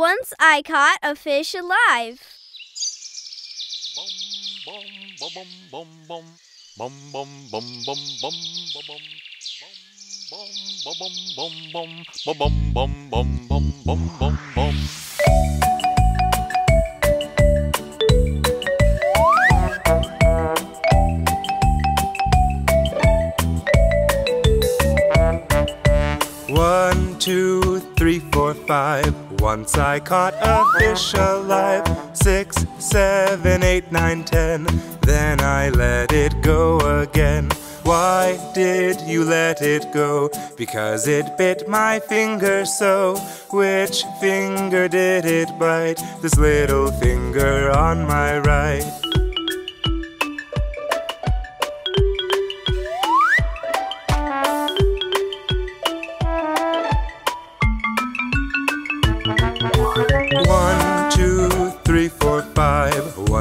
Once I caught a fish alive. One, two, three, four, five. Once I caught a fish alive. Six, seven, eight, nine, ten. Then I let it go again. Why did you let it go? Because it bit my finger so. Which finger did it bite? This little finger on my right.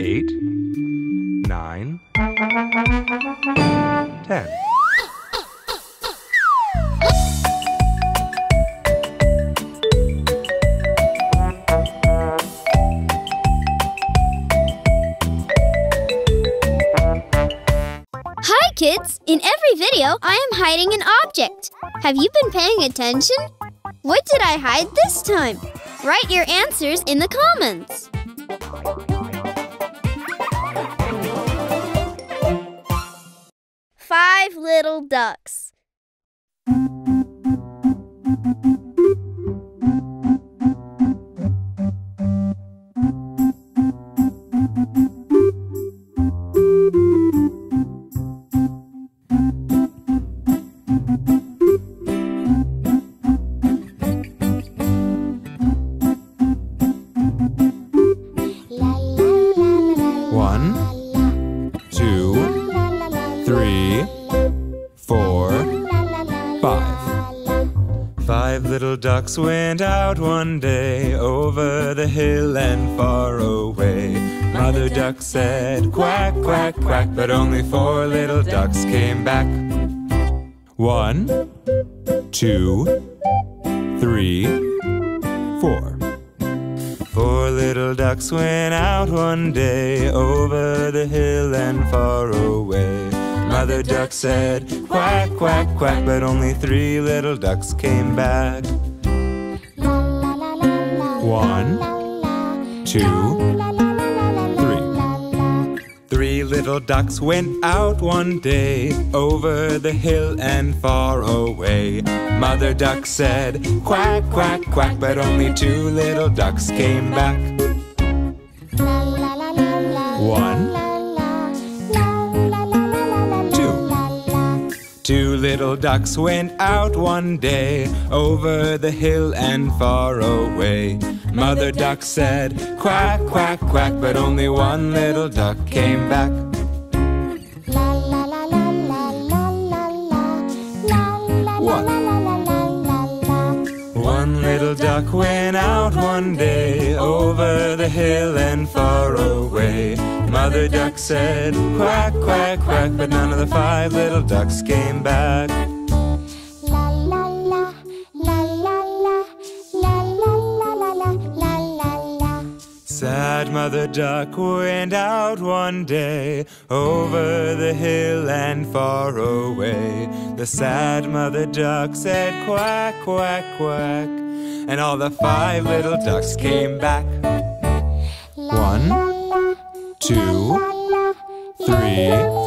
eight, nine, ten. Hi, kids! In every video, I am hiding an object. Have you been paying attention? What did I hide this time? Write your answers in the comments. Five little ducks. Ducks went out one day over the hill and far away. Mother duck said quack, quack, quack, but only four little ducks came back. One, two, three, four. Four little ducks went out one day over the hill and far away. Mother duck said quack, quack, quack, but only three little ducks came back. One, two, three. Three little ducks went out one day over the hill and far away. Mother duck said quack, quack, quack, but only two little ducks came back. One, two. Two little ducks went out one day over the hill and far away. Mother duck said quack, quack, quack, but only one little duck came back. One little duck went out one day over the hill and far away. Mother duck said quack, quack, quack, but none of the five little ducks came back. Sad mother duck went out one day over the hill and far away. The sad mother duck said quack, quack, quack, and all the five little ducks came back. One, two, three,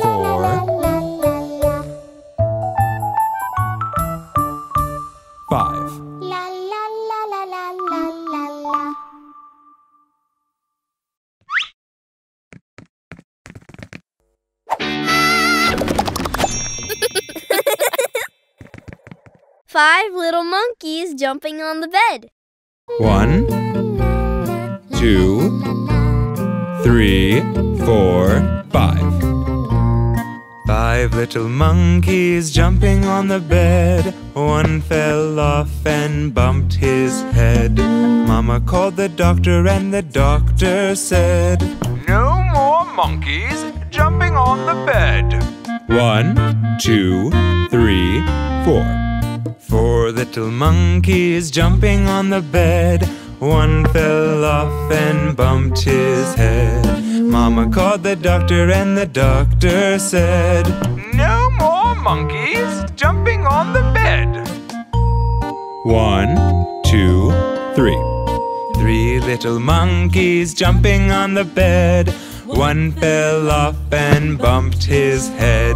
Five little monkeys jumping on the bed. One, two, three, four, five. Five little monkeys jumping on the bed. One fell off and bumped his head. Mama called the doctor, and the doctor said, No more monkeys jumping on the bed. One, two, three, four. Four little monkeys jumping on the bed. One fell off and bumped his head. Mama called the doctor, and the doctor said, No more monkeys jumping on the bed. One, two, three. Three little monkeys jumping on the bed. One fell off and bumped his head.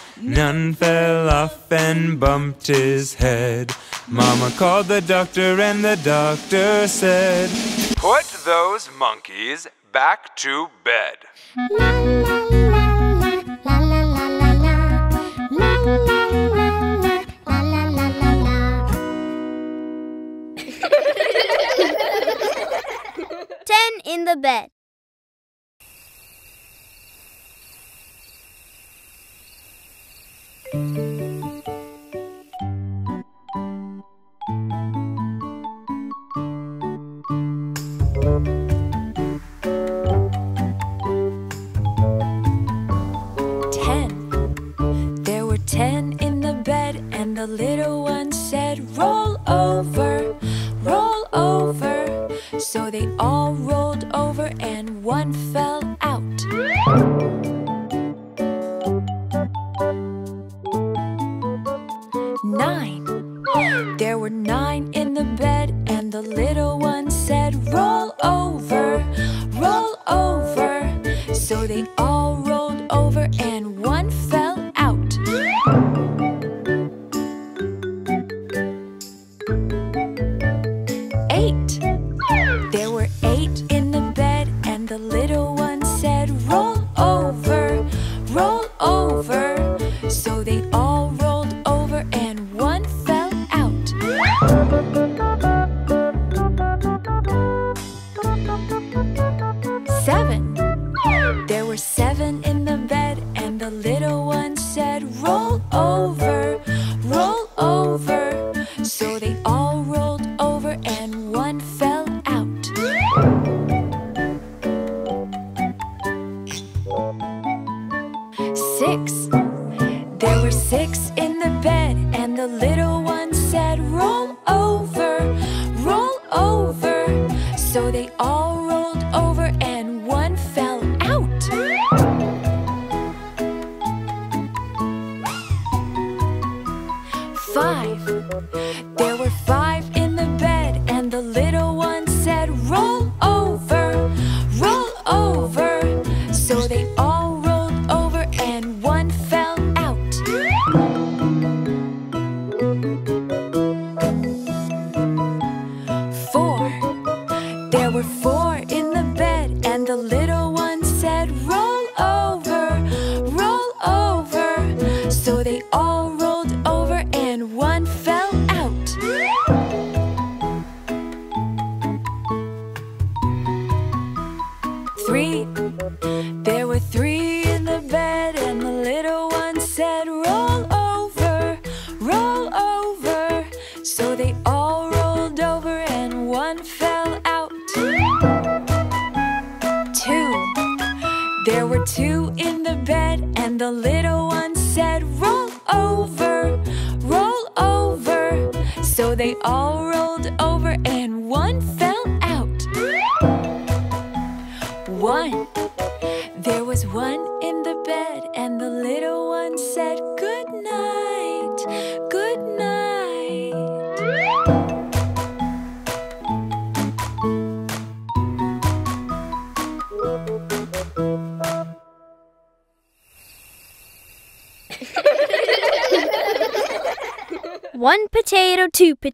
None fell off and bumped his head. Mama called the doctor, and the doctor said, Put those monkeys back to bed. Ten in the bed. Ten. There were ten in the bed, and the little one said, Roll over, roll over. So they all rolled over, and one fell the little one said, Roll over, roll over. So they Six.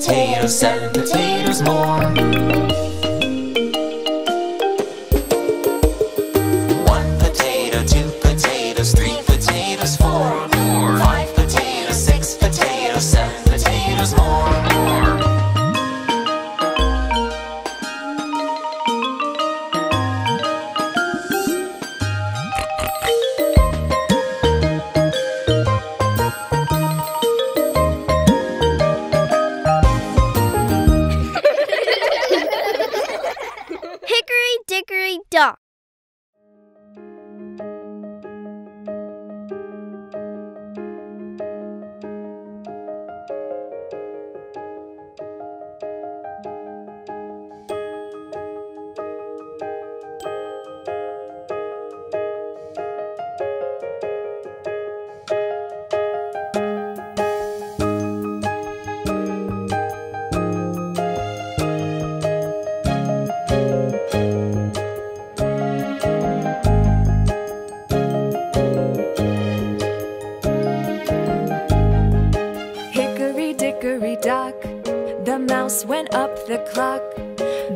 potatoes, seven potatoes more.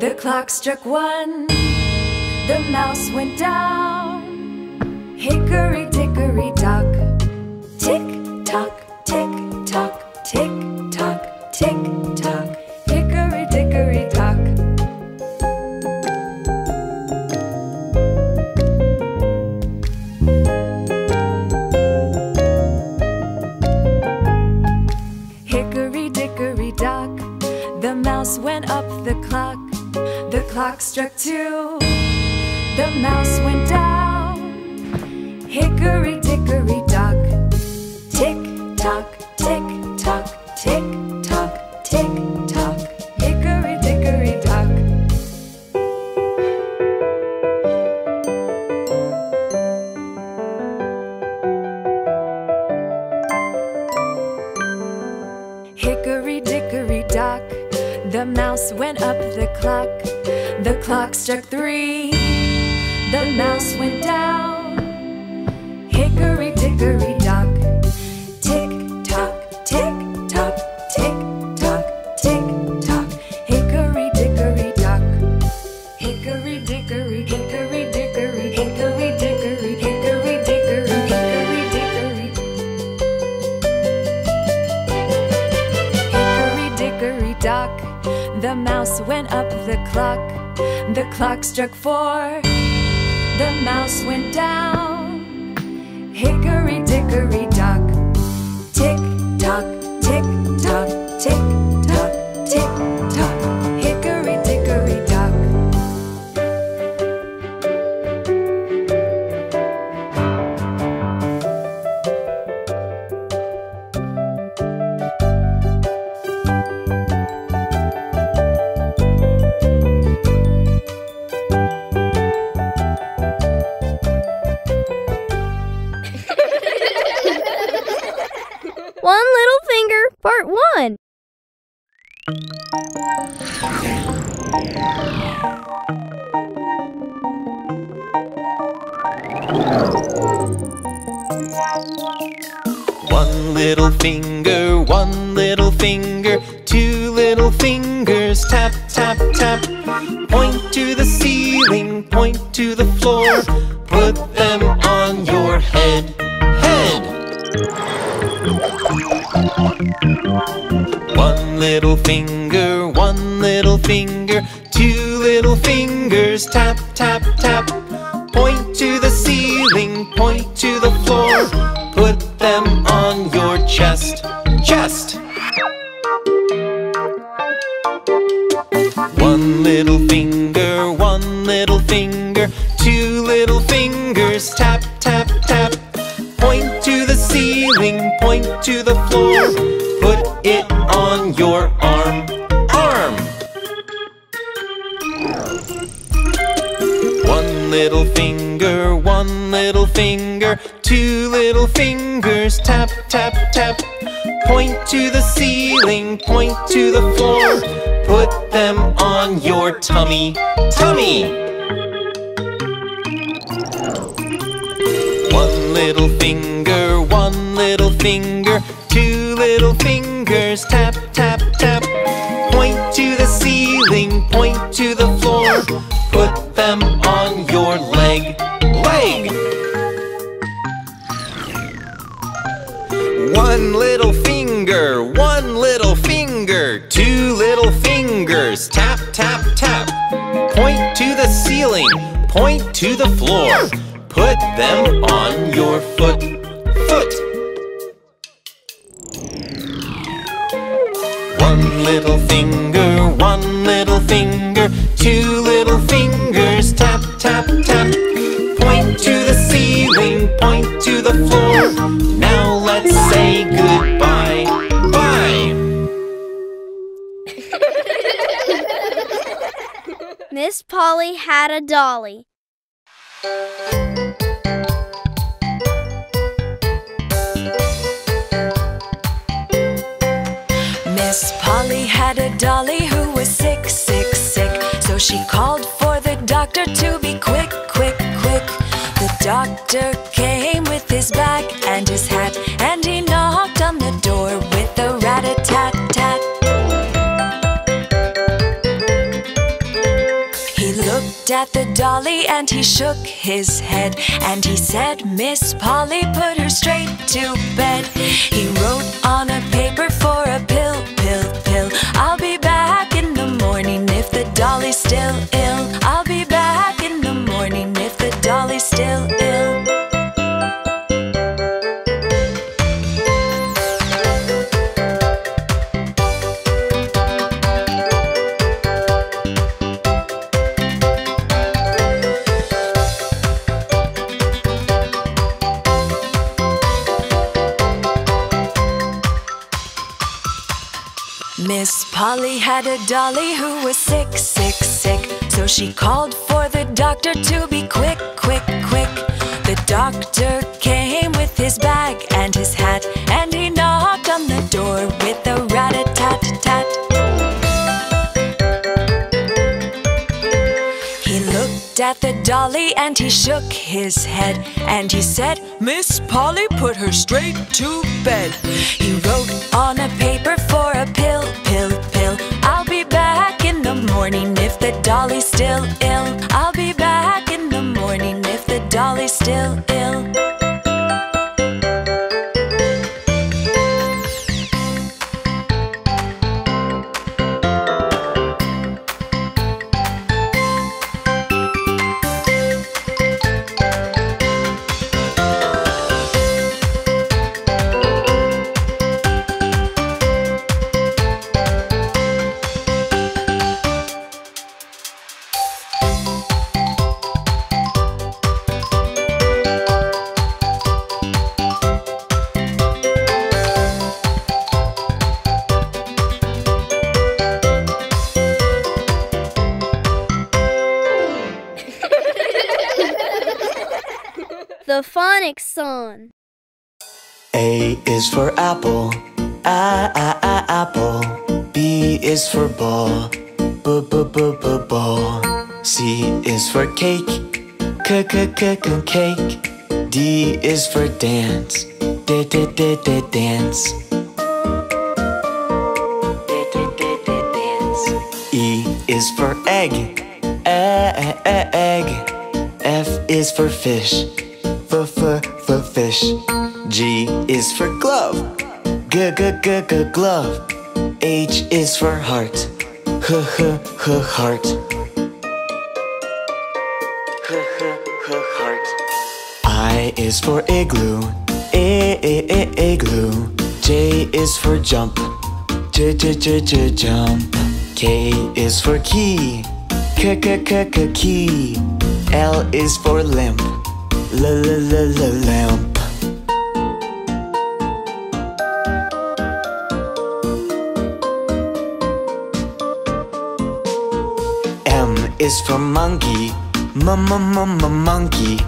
The clock struck one, the mouse went down. Hickory dickory dock, tick One little finger, one little finger, two little fingers, tap, tap, tap. Point to the ceiling, point to the floor, put them on your head, head. One little finger, one little finger, tap, tap. Miss Polly had a dolly. Miss Polly had a dolly who was sick, sick, sick. So she called for the doctor to be quick, quick, quick. The doctor came with his bag and his hat, at the dolly and he shook his head and he said, Miss Polly, put her straight to bed. He wrote on a paper for a pill, pill, pill. I'll be back in the morning if the dolly's still ill. I'll Polly had a dolly who was sick, sick, sick. So she called for the doctor to be quick, quick, quick. The doctor came with his bag and his hat, and he knocked on the door with a rat a tat tat. He looked at the dolly and he shook his head and he said, Miss Polly, put her straight to bed. He wrote on a paper for a pill, pill, morning if the dolly's still ill. I'll be back in the morning if the dolly's still ill. A is for apple, apple. B is for ball, b b b b ball. C is for cake, c c c c cake. D is for dance. D d d d dance. E is for egg, e e e egg. F is for fish, f f f fish. G is for glove, g g g g glove. H is for heart, h h h heart. H h h heart. I is for igloo, I I I igloo. J is for jump, J J J J jump. K is for key, K K K K key. L is for limp, L L L L lamp. M is for monkey, m m m m monkey.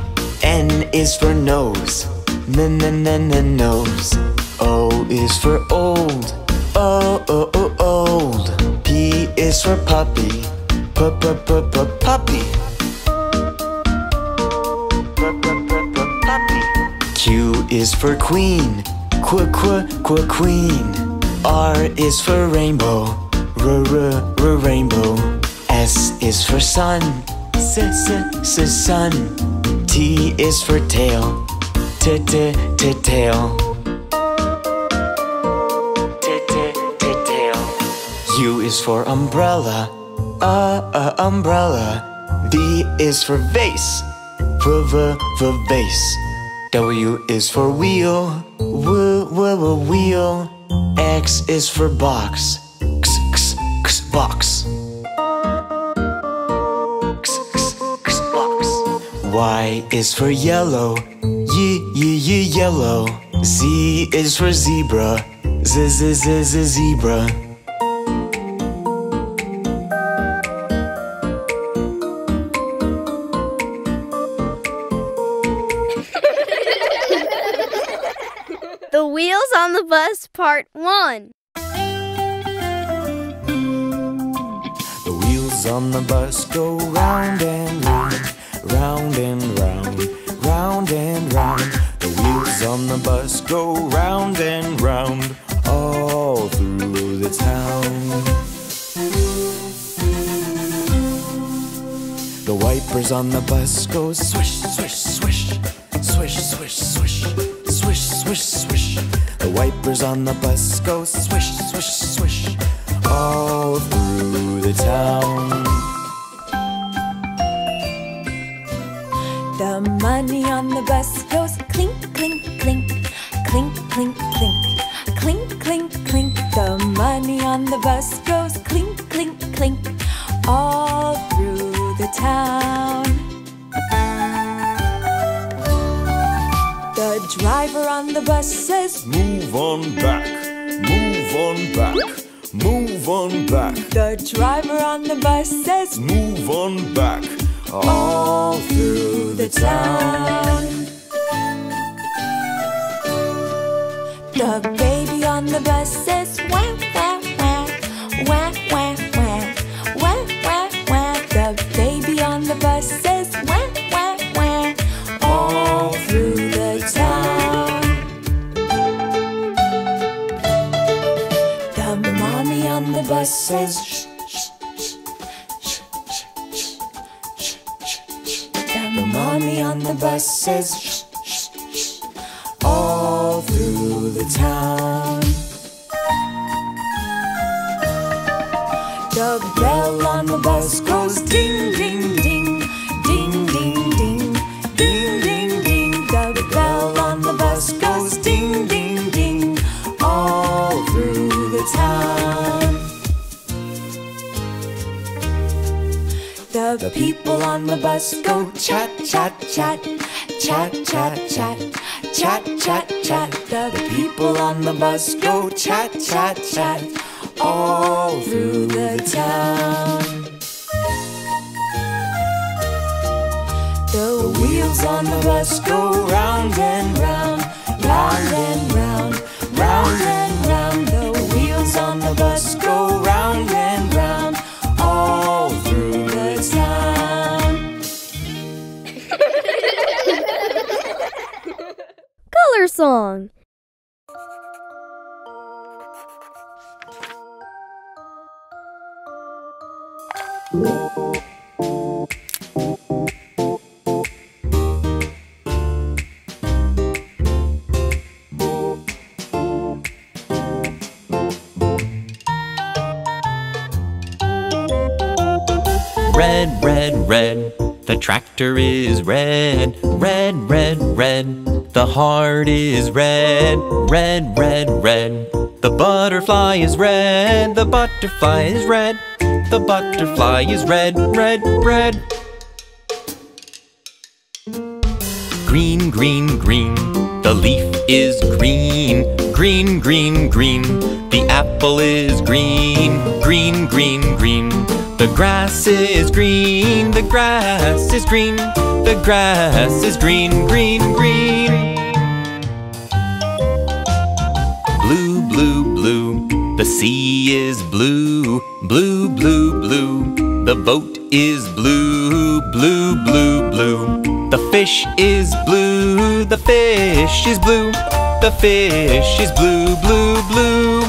N is for nose, n n n n nose. O is for old, o o o old. P is for puppy, p p p p puppy. Q is for queen, qu qu qu queen. R is for rainbow, r r r rainbow. S is for sun, s s s sun. T is for tail, t t t tail. U is for umbrella, uh uh umbrella. V is for vase, v v v vase. W is for wheel, w w w wheel. X is for box, x x x box. X, x, x, box. Y is for yellow, y y y yellow. Z is for zebra, z z z z zebra. Bus, Part 1. The wheels on the bus go round and round, round and round, round and round. The wheels on the bus go round and round, all through the town. The wipers on the bus go swish, swish, swish, swish, swish, swish, swish, swish, swish. Wipers on the bus go swish, swish, swish, all through the town. The money on the bus goes clink, clink, clink, clink, clink, clink, clink, clink, clink. The money on the bus goes clink, clink, clink, all through the town. Driver on the bus says, Move on back, move on back, move on back, The driver on the bus says, move on back. all through the town. The baby on the bus says wah wah voices. The mommy on the buses. All through the town. On the bus go chat, chat, chat, chat, chat, chat, chat, chat, chat. The people on the bus go chat, chat, chat, all through the town. The wheels on the bus go round and round, round and strong. Red, red, red. The tractor is red. Red, red, red. The heart is red. Red, red, red. The butterfly is red. The butterfly is red. The butterfly is red, red, red. Green, green, green. The leaf is green. Green, green, green. The apple is green. Green, green, green. The grass is green. The grass is green. The grass is green, green, green. Blue, blue, blue. The sea is blue. Blue, blue, blue. The boat is blue. Blue, blue, blue. The fish is blue. The fish is blue. The fish is blue, blue, blue.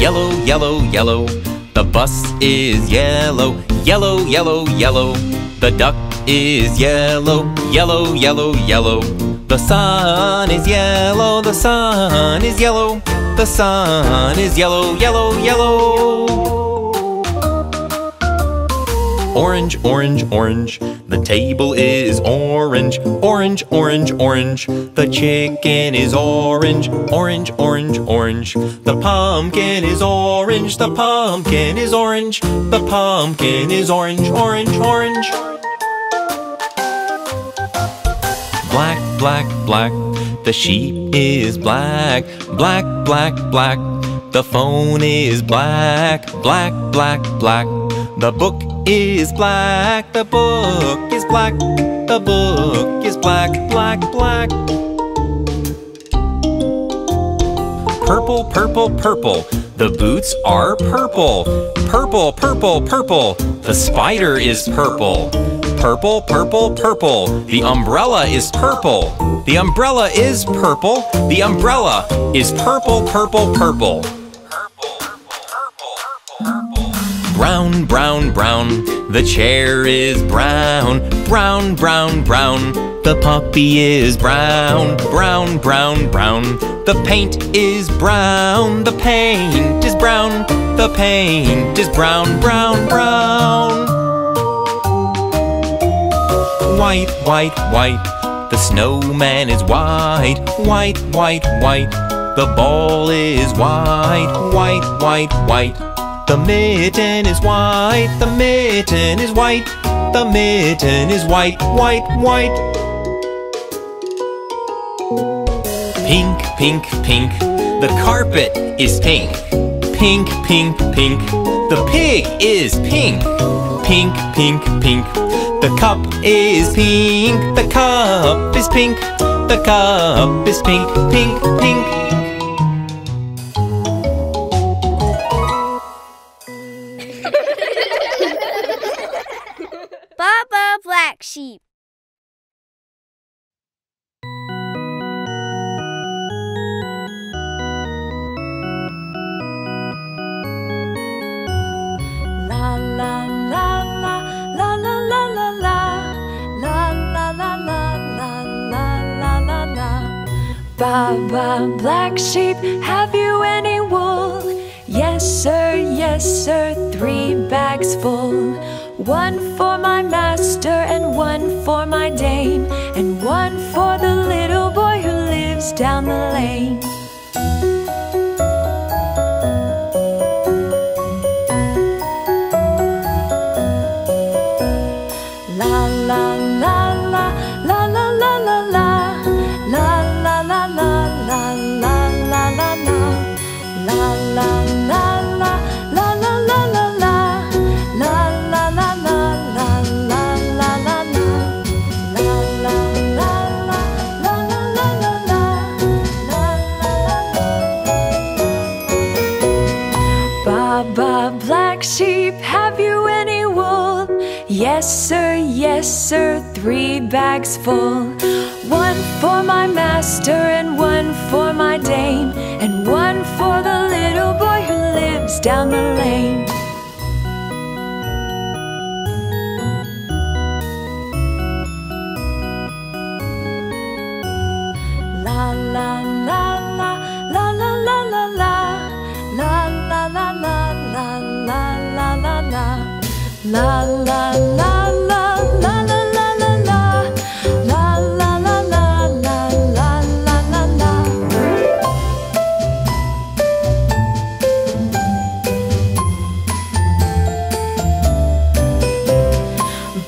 Yellow, yellow, yellow. The bus is yellow. Yellow, yellow, yellow. The duck is yellow. Yellow, yellow, yellow. The sun is yellow. The sun is yellow. The sun is yellow, yellow, yellow. Orange, orange, orange. The table is orange. Orange, orange, orange. The chicken is orange. Orange, orange, orange. The pumpkin is orange. The pumpkin is orange. The pumpkin is orange, orange, orange. Black, black, black. The sheep is black. Black, black, black. The phone is black. Black, black, black. The book is black. The book is black. The book is black, black, black. Purple, purple, purple. The boots are purple. Purple, purple, purple. The spider is purple. Purple, purple, purple. The umbrella is purple. The umbrella is purple. The umbrella is purple, purple, purple. Brown, brown, brown. The chair is brown. Brown, brown, brown. The puppy is brown. Brown, brown, brown. The paint is brown. The paint is brown. The paint is brown, brown, brown. White, white, white. The snowman is white. White, white, white. The ball is white. White, white, white. The mitten is white, the mitten is white, the mitten is white, white, white. Pink, pink, pink, the carpet is pink. Pink, pink, pink, the pig is pink. Pink, pink, pink, the cup is pink, the cup is pink, the cup is pink, pink, pink. Yes, sir, three bags full. One for my master, and one for my dame, and one for the little boy who lives down the lane. La la la la la la la la la la la la la la la la la la La la la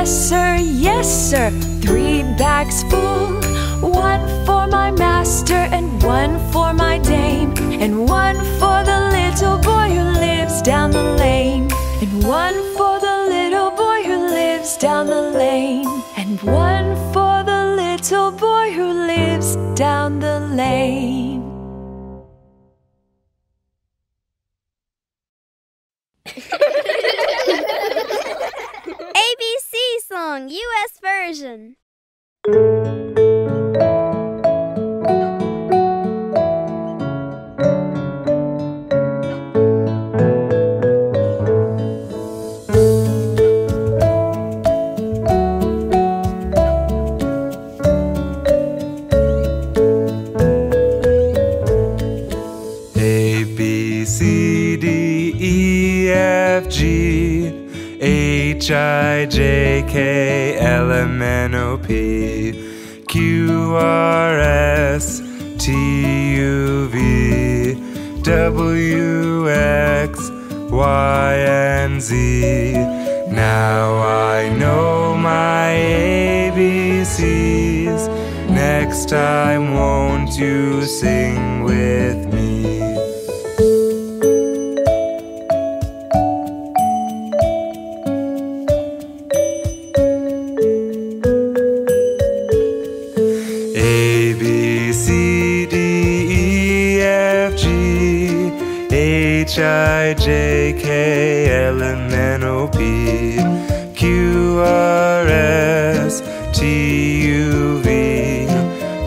Yes, sir, yes, sir, three bags full. One for my master, and one for my dame, and one for the little boy who lives down the lane, and one for the little boy who lives down the Q R S T U V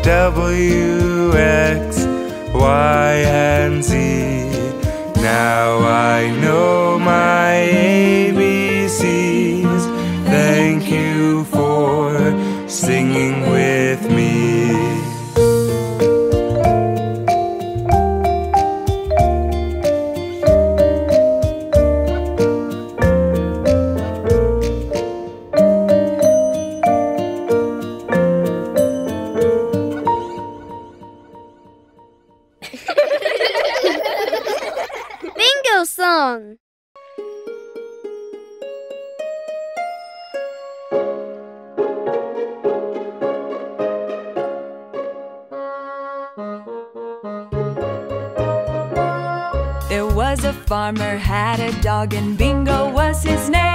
W X Y and Z. Now I know dog and Bingo was his name.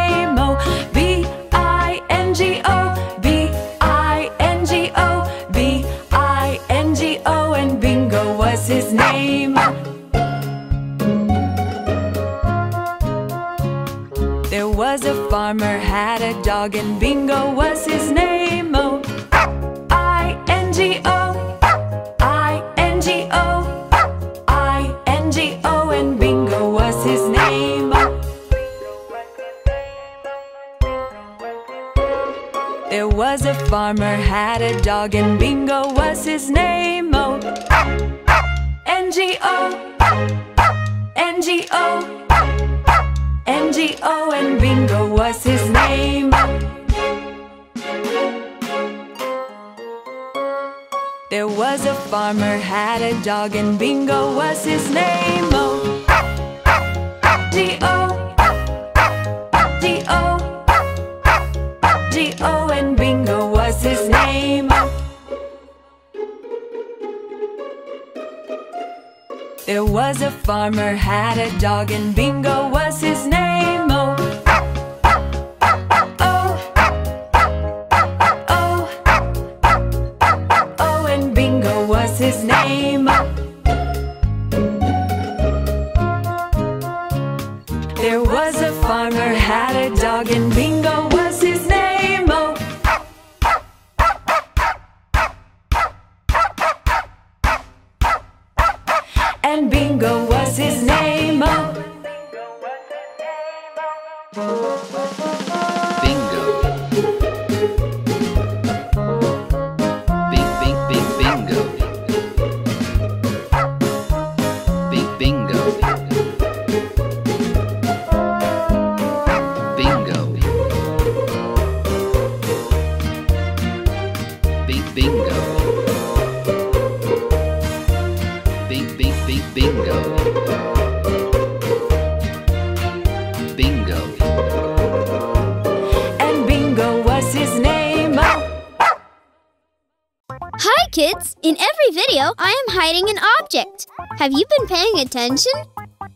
Have you been paying attention?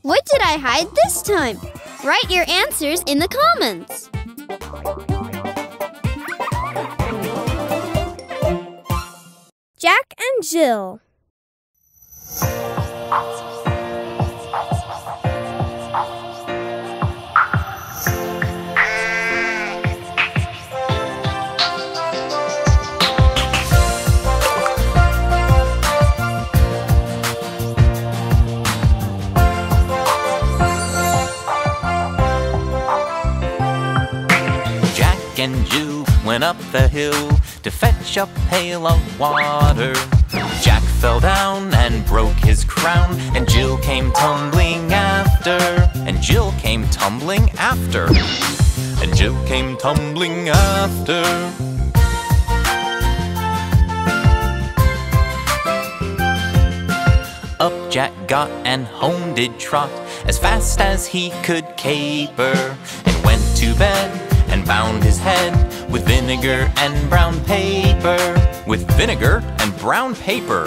What did I hide this time? Write your answers in the comments. Jack and Jill. Went up the hill to fetch a pail of water. Jack fell down and broke his crown, and Jill came tumbling after. And Jill came tumbling after. And Jill came tumbling after. Up Jack got and home did trot as fast as he could caper, and went to bed bound his head with vinegar and brown paper. With vinegar and brown paper.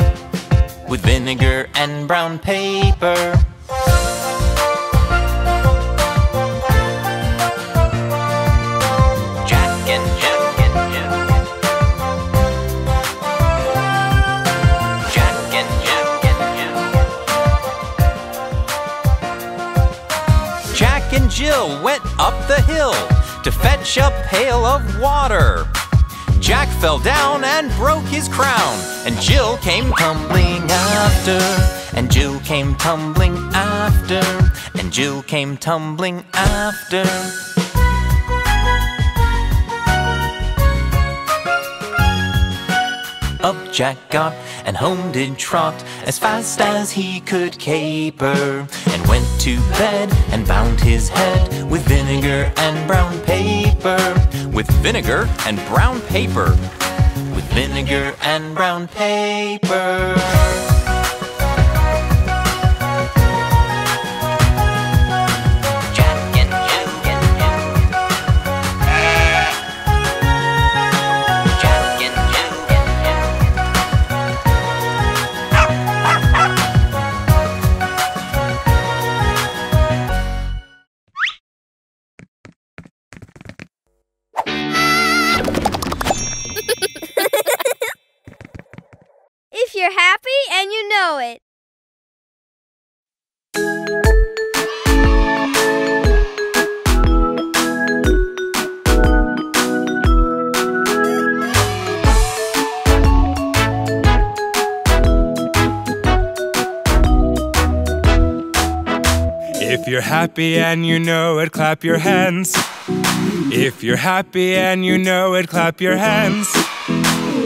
With vinegar and brown paper. To fetch a pail of water. Jack fell down and broke his crown, and Jill came tumbling after. And Jill came tumbling after. And Jill came tumbling after. Up Jack got and home did trot as fast as he could caper, and went to bed and bound his head with vinegar and brown paper. With vinegar and brown paper. With vinegar and brown paper. Happy and you know it, clap your hands. If you're happy and you know it, clap your hands.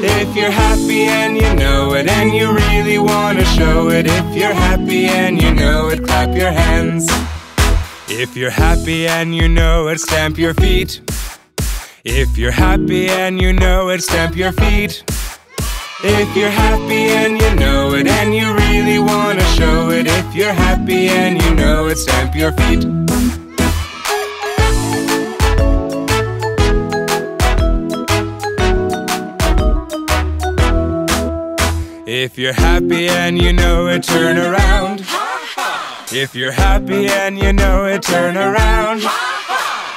If you're happy and you know it, and you really want to show it. If you're happy and you know it, clap your hands. If you're happy and you know it, stamp your feet. If you're happy and you know it, stamp your feet. If you're happy and you know it, and you really want to show it. If you're happy and you know it, stamp your feet. If you're happy and you know it, turn around. If you're happy and you know it, turn around.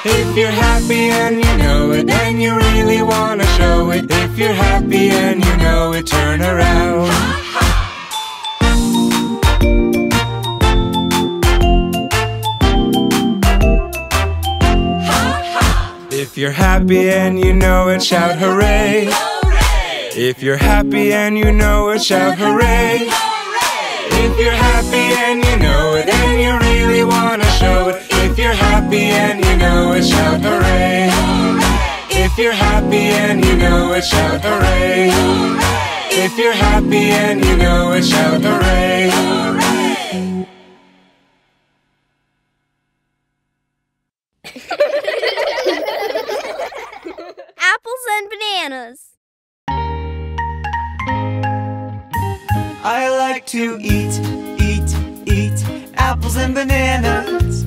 If you're happy and you know it, and you really wanna show it. If you're happy and you know it, turn around. If you're happy and you know it, shout hooray. If you're happy and you know it, shout hooray. If you're happy and you know it, and you really wanna happy and you know it, shout hooray. If you're happy and you know it, shout hooray. If you're happy and you know it, shout hooray. Apples and bananas. I like to eat, eat, eat apples and bananas.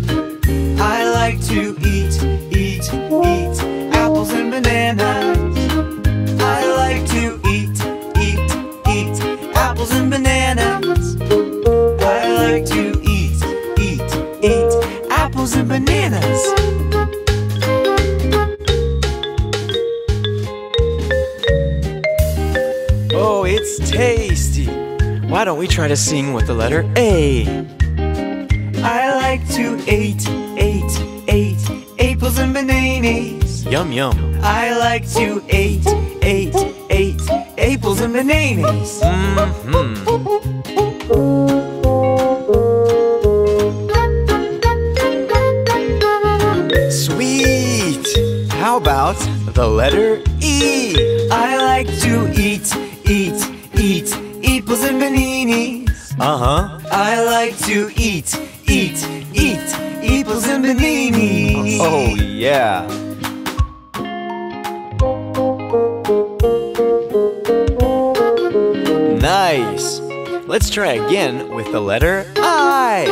I like to eat, eat, eat apples and bananas. I like to eat, eat, eat apples and bananas. I like to eat, eat, eat apples and bananas. Oh, it's tasty. Why don't we try to sing with the letter A? I like to eat, apples and bananas. Yum yum. I like to eat, eat, eat apples and bananas. Mm-hmm. Sweet. How about the letter E? I like to eat, eat, eat apples and bananas. Uh huh. I like to eat, eat, eat apples and bananas. Oh, yeah. Nice. Let's try again with the letter I.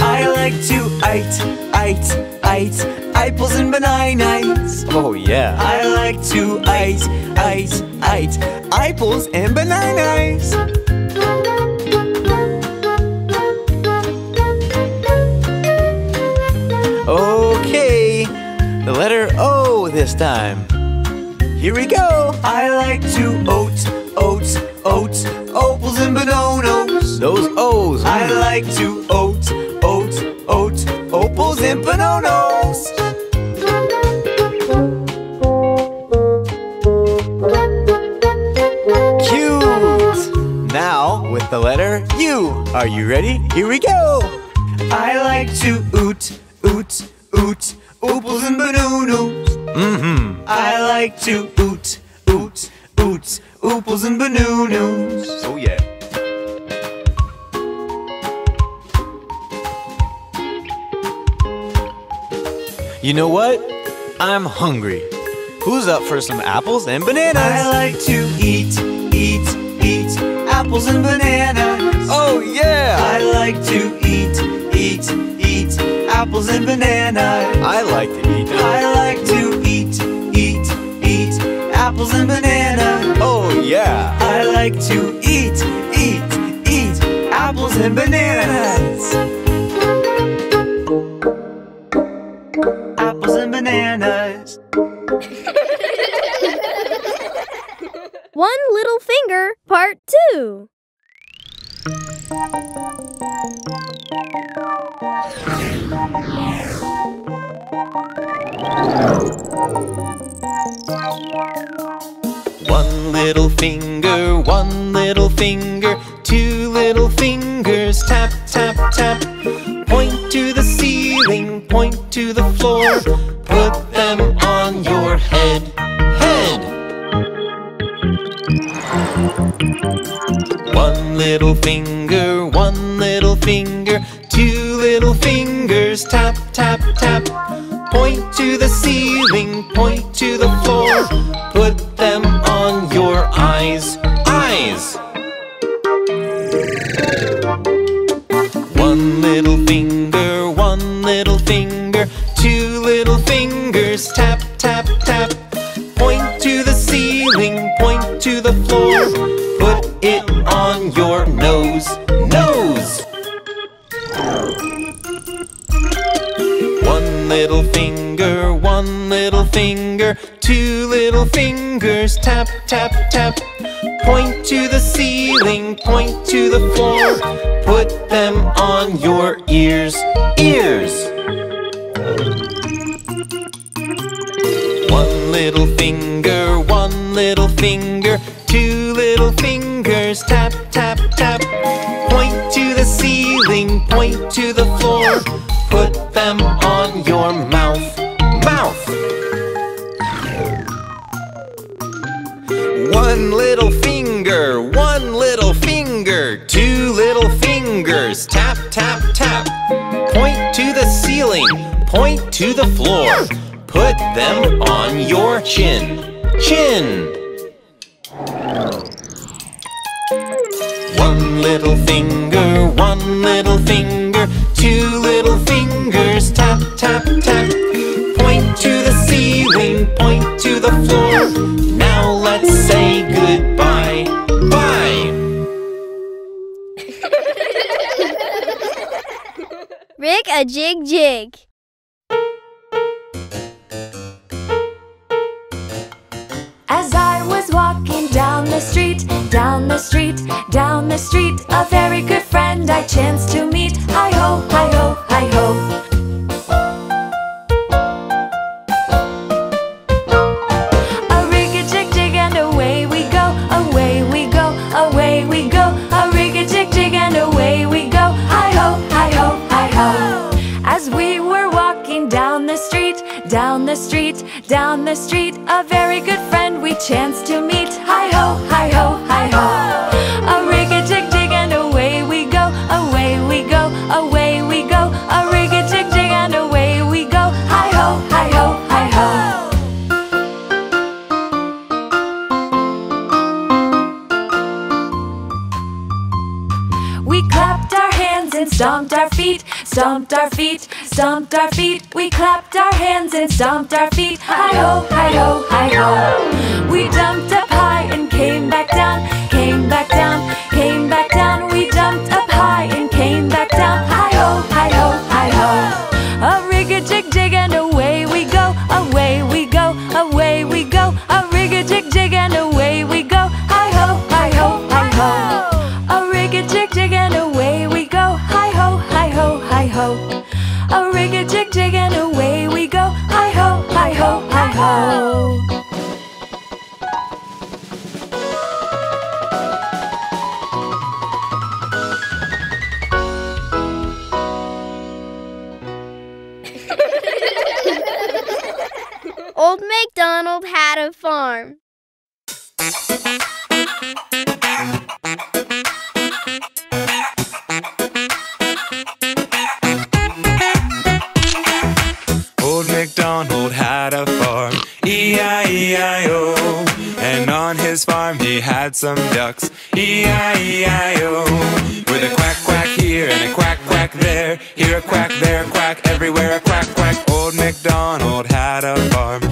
I like to eat, eat, eat apples and bananas. Oh yeah. I like to eat, eat, eat apples and bananas. Letter O this time. Here we go. I like to oats, oats, oats, opals and bananas. Those O's. I like to oats, oats, oats, opals and bananas. Cute. Now with the letter U. Are you ready? Here we go. I like to oot, oot, oot, opals and bananas. Mm-hmm. I like to oot, oot, oot, opals and bananas. Oh yeah. You know what? I'm hungry. Who's up for some apples and bananas? I like to eat, eat, eat apples and bananas. Oh yeah! I like to eat, eat, eat apples and bananas. I like to eat. I like to eat, eat, eat apples and bananas. Oh yeah! I like to eat, eat, eat apples and bananas. Apples and bananas. One little finger, part two. One little finger, one little finger, two little fingers, tap, tap, tap. Point to the ceiling, point to the floor, put them on your head, head. One little finger, one little finger, fingers, tap, tap, tap. Point to the ceiling, point to the tap street, a very good friend I chanced to meet. I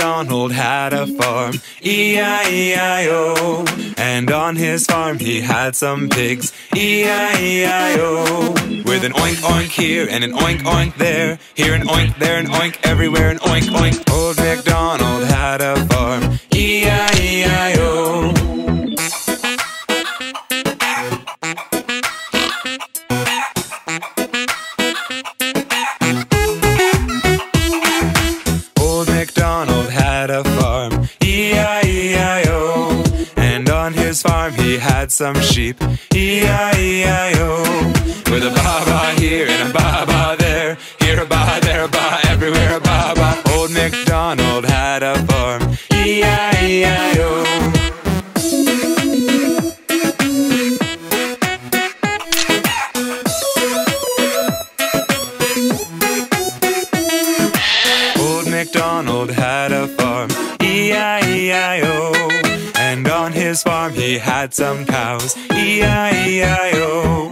MacDonald had a farm, E-I-E-I-O. And on his farm he had some pigs, E-I-E-I-O. With an oink oink here and an oink oink there, here an oink, there an oink, everywhere an oink oink. Old MacDonald had a farm, E-I-E-I-O. had some sheep. E-I-E-I-O. With a baba here and a baba there. Here a ba, there a ba, everywhere a baba. Old MacDonald had a farm. E-I-E-I-O. He had some cows. E E-I-E-I-O.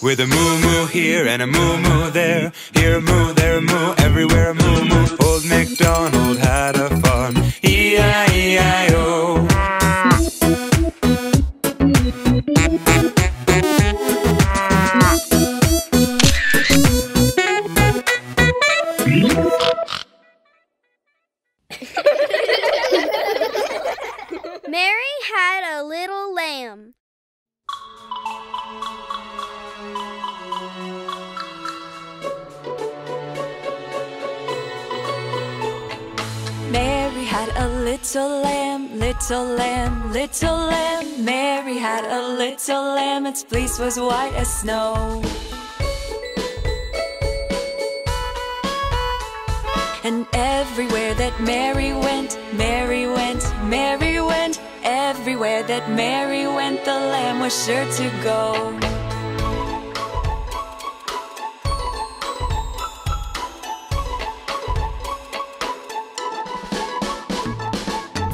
With a moo moo here and a moo moo there, here a moo, there a moo, everywhere a moo moo. Old MacDonald had a farm. E E-I-E-I-O. Its fleece was white as snow. And everywhere that Mary went, Mary went, Mary went. Everywhere that Mary went, the lamb was sure to go.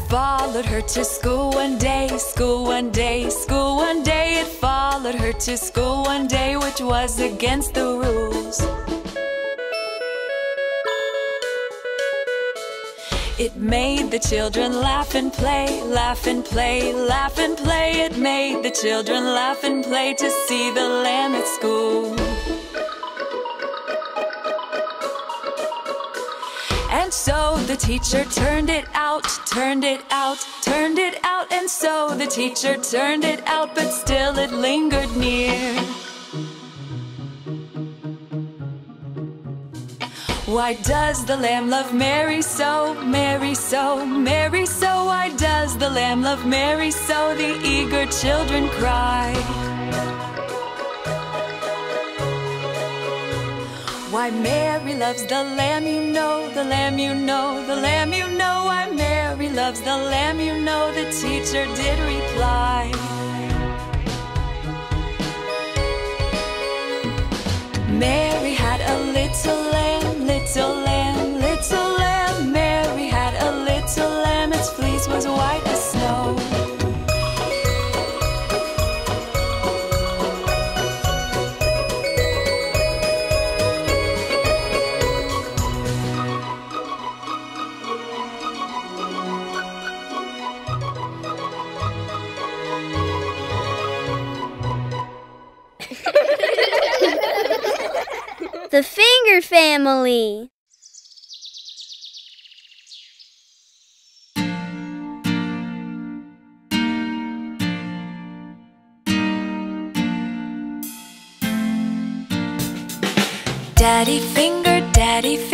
Followed her to school one day, school one day, to school one day, which was against the rules. It made the children laugh and play, laugh and play, laugh and play. It made the children laugh and play to see the lamb at school. And so the teacher turned it out, turned it out, turned. And so the teacher turned it out, but still it lingered near. Why does the lamb love Mary so, Mary so, Mary so? Why does the lamb love Mary so? The eager children cry. Why Mary loves the lamb, you know, the lamb, you know, the lamb, you know. Why Mary loves the lamb, you know, the teacher did reply. Mary had a little lamb, little lamb, little lamb. Mary had a little lamb, its fleece was white Family. Daddy finger, daddy finger,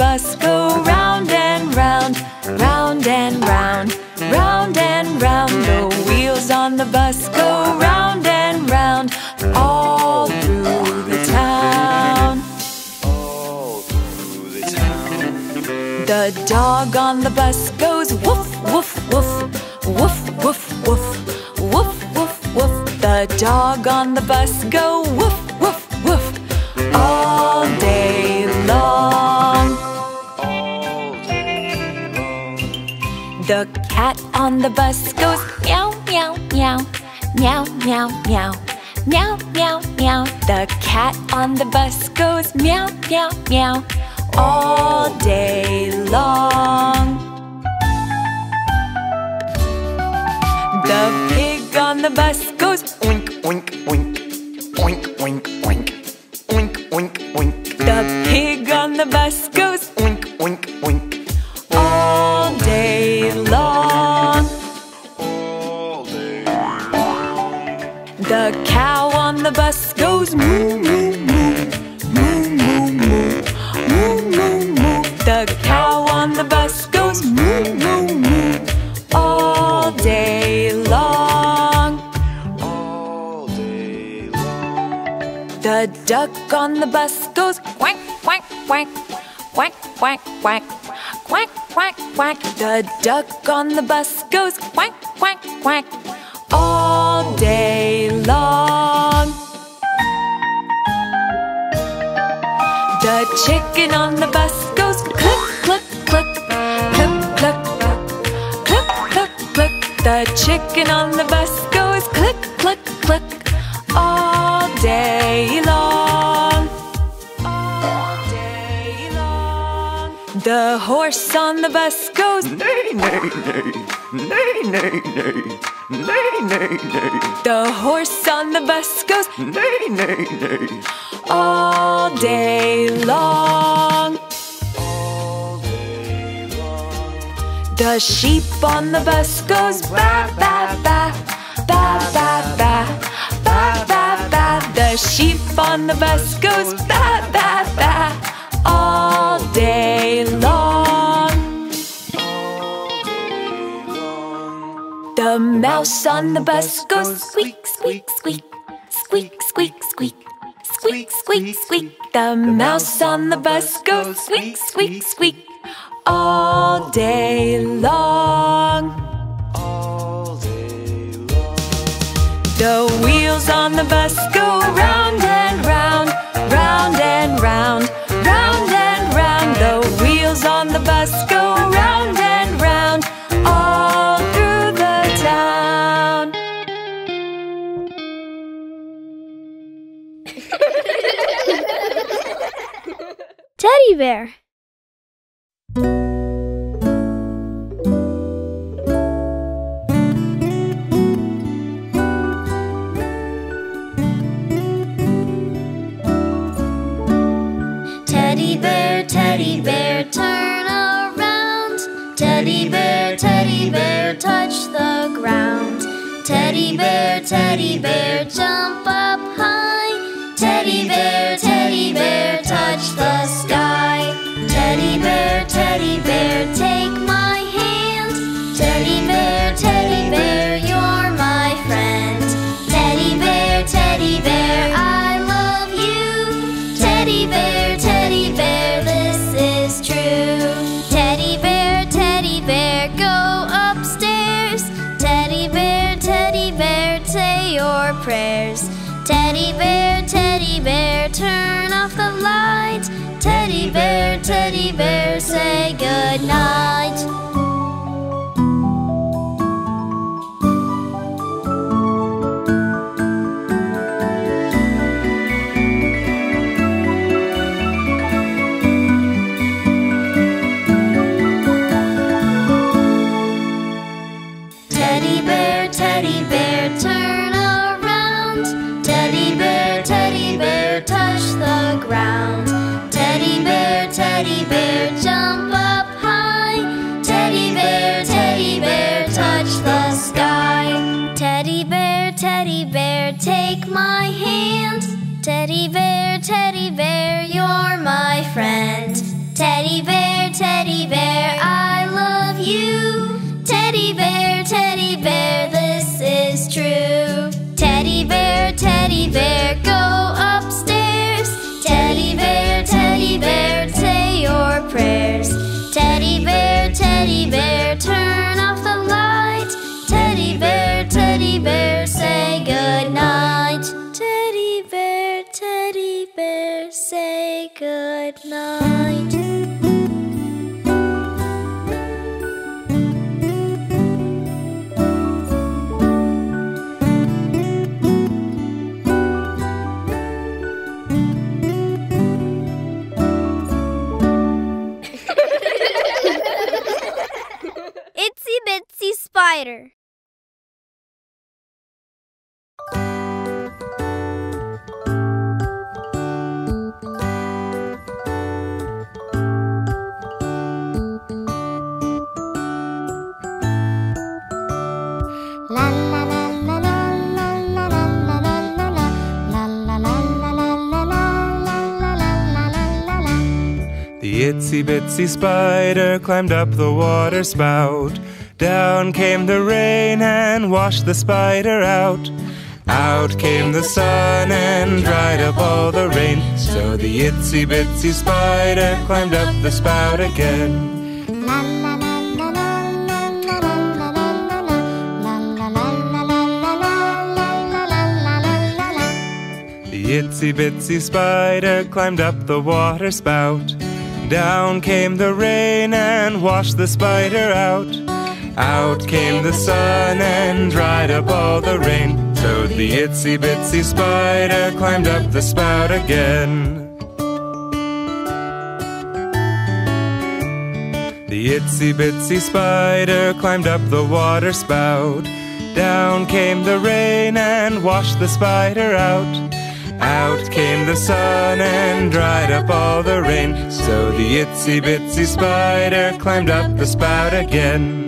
bus go round and round, round and round, round and round. The wheels on the bus go round and round, all through the town. All through The town. The dog on the bus goes woof, woof, woof, woof, woof, woof, woof, woof, woof. The dog on the bus go woof, the bus goes meow, meow, meow, meow, meow, meow, meow, meow, meow. The cat on the bus goes meow, meow, meow, all day long. The pig on the bus goes Oink, oink, oink. Oink, oink, oink. Oink, oink, oink. The pig on the bus The cow on the bus goes moo moo moo moo moo moo moo moo moo. The cow on the bus goes moo moo moo all day long. All day long. The duck on the bus goes quack quack quack quack quack quack quack quack quack. The duck on the bus goes quack quack quack all day along. The chicken on the bus goes cluck, cluck, cluck, cluck, cluck, cluck, cluck, cluck. The chicken on the bus goes cluck cluck cluck all day long. All day long. The horse on the bus goes neigh, neigh, neigh, neigh, neigh, neigh. Neigh, neigh, neigh. The horse on the bus goes Neigh, neigh, neigh. all day long. The sheep on the bus goes ba ba ba ba ba ba ba ba ba. The sheep on the bus goes ba ba ba all day long. The mouse on the bus goes squeak squeak squeak squeak squeak squeak squeak squeak squeak. The mouse on the bus goes squeak squeak squeak all day long. All day long. The wheels on the bus go round and round, round and round, round and round. The wheels on the bus go round and round, all Teddy Bear. Teddy bear, teddy bear, turn around. Teddy bear, teddy bear, touch the ground. Teddy bear, teddy bear, jump Teddy bear, teddy bear, say good my hand. Teddy bear, teddy bear, you're my friend. Teddy bear, teddy bear, I love you. Teddy bear, teddy bear, this is true. Teddy bear, teddy bear, go upstairs. Teddy bear, teddy bear, say your prayers. Teddy bear, teddy bear, turn off the light. Teddy bear, teddy bear, good night. Itsy bitsy spider climbed up the water spout. Down came the rain and washed the spider out. Out came the sun and dried up all the rain. So the itsy bitsy spider climbed up the spout again. The itsy bitsy spider climbed up the water spout. Down came the rain and washed the spider out. Out came the sun and dried up all the rain. So the itsy bitsy spider climbed up the spout again. The itsy bitsy spider climbed up the water spout. Down came the rain and washed the spider out. Out came the sun and dried up all the rain. So the itsy bitsy spider climbed up the spout again.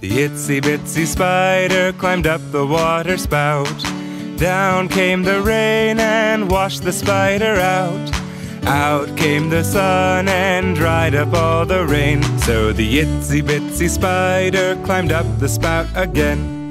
The itsy bitsy spider climbed up the water spout. Down came the rain and washed the spider out. Out came the sun and dried up all the rain. So the itsy bitsy spider climbed up the spout again.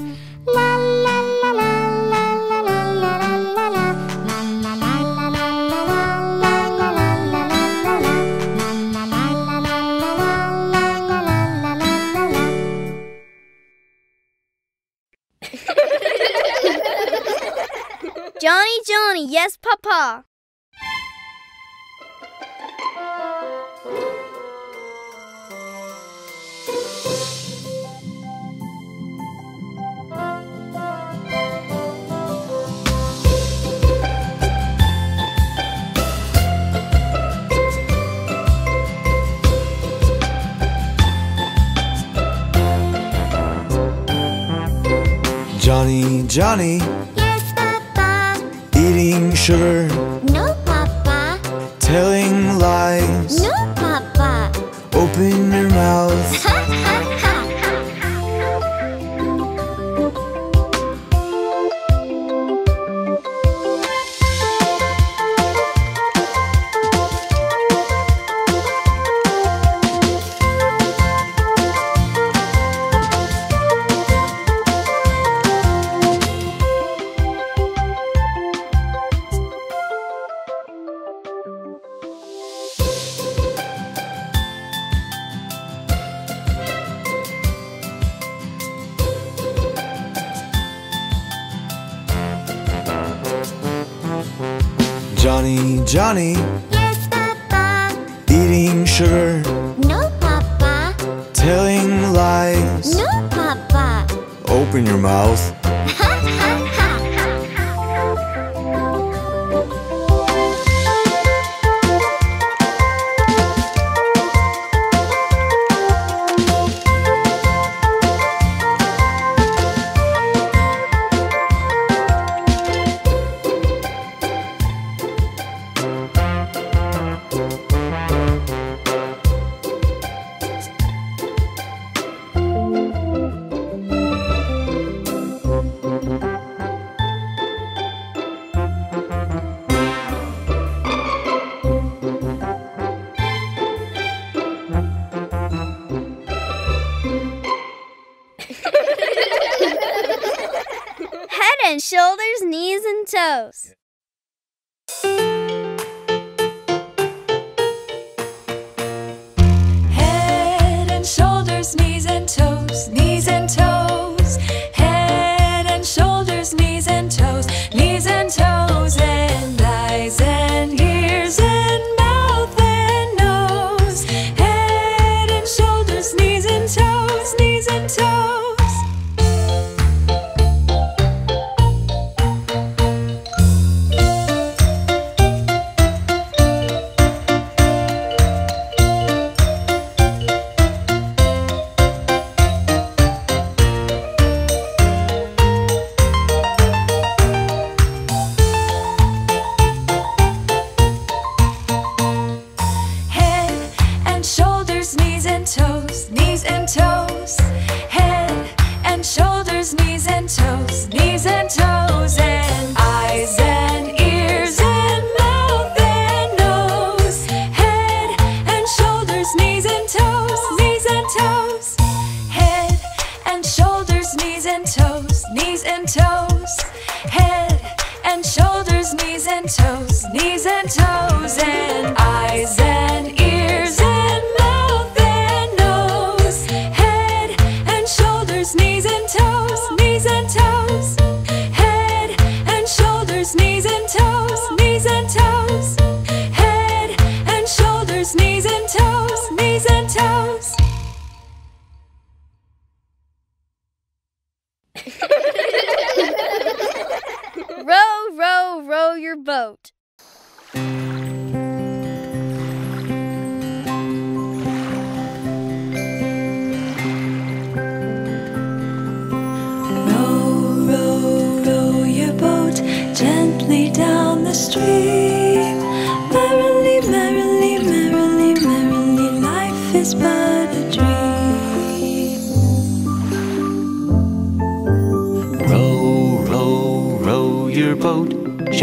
Johnny, Yes, Papa. eating sugar,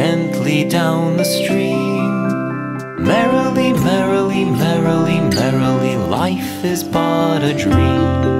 gently down the stream. Merrily, merrily, merrily, merrily, life is but a dream.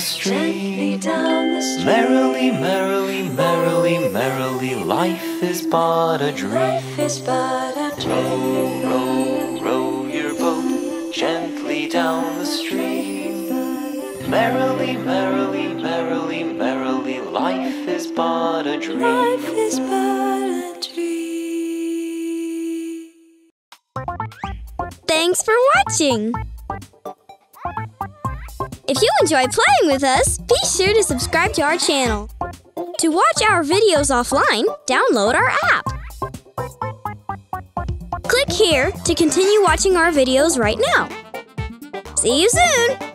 The Gently down the stream. Merrily, merrily, merrily, merrily, life is but a dream. Life is but a dream. Row, row, row your boat gently down the stream. Merrily, merrily, merrily, merrily, life is but a dream. Life is but a dream. Thanks for watching. Enjoy playing with us, be sure to subscribe to our channel. To watch our videos offline, download our app. Click here to continue watching our videos right now. See you soon!